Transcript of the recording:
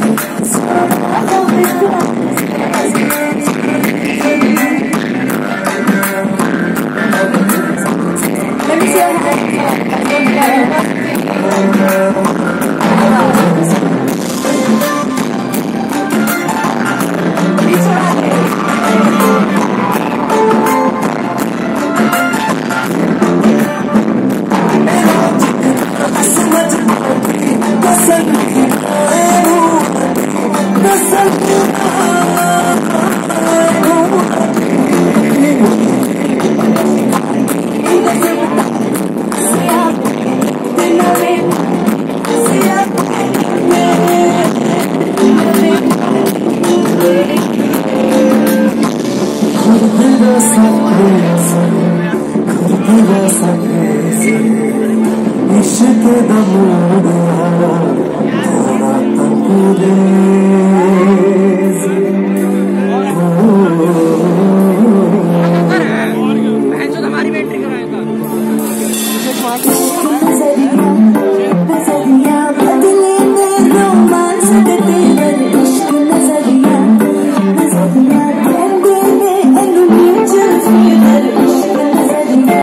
So I don't regret diva so crazy, could diva so crazy. इश्क दा mood आया तेरा तंगुरेज मैं जो हमारी बैटरी कराया था